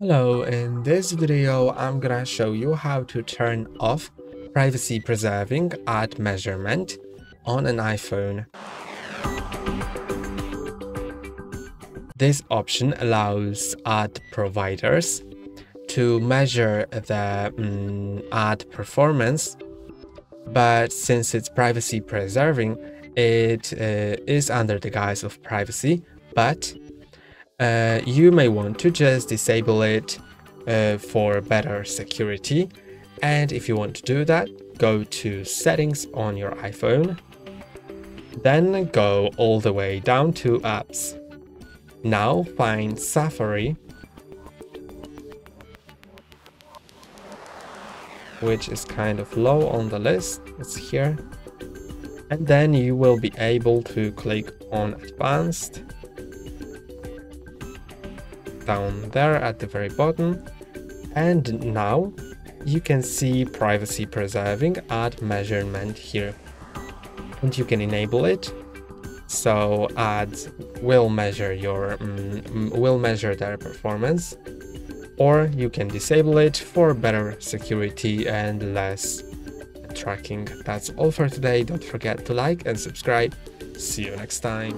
Hello, in this video I'm gonna show you how to turn off privacy preserving ad measurement on an iPhone. This option allows ad providers to measure the um, ad performance, but since it's privacy preserving, it uh, is under the guise of privacy, but uh, you may want to just disable it uh, for better security. And if you want to do that, go to settings on your iPhone, then go all the way down to apps. Now find Safari, which is kind of low on the list, it's here. And then you will be able to click on advanced down there at the very bottom. And now you can see privacy preserving ad measurement here. And you can enable it. So ads will measure your um, will measure their performance or you can disable it for better security and less tracking. That's all for today. Don't forget to like and subscribe. See you next time.